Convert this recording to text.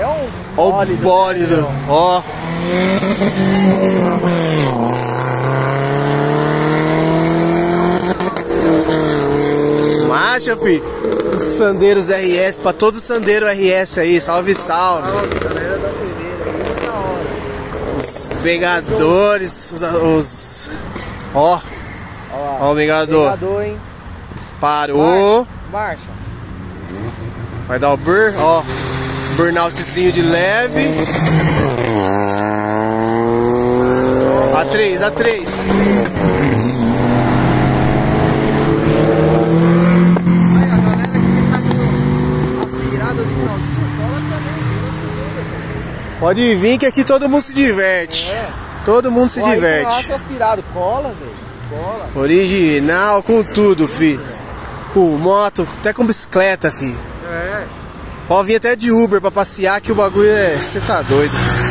é um Ó o bólido, né, ó. Marcha, fi. Os Sandeiros RS, pra todo Sandeiro RS aí, salve, salve. Galera da hora. Os pegadores, os. os- Ó, Ó o hein? Parou. Marcha. Vai dar o burn, ó. Burnoutzinho de leve. A 3, a 3. Aí, a galera que tem carrinho aspirado no finalzinho, cola também, viu? Na Cereira, velho. Pode vir que aqui todo mundo se diverte. É. Todo mundo se tem diverte. aço aspirado, cola, velho. Cola. Original com tudo, fi. Com moto, até com bicicleta, fi. Pode vir até de Uber pra passear que o bagulho é. Você tá doido.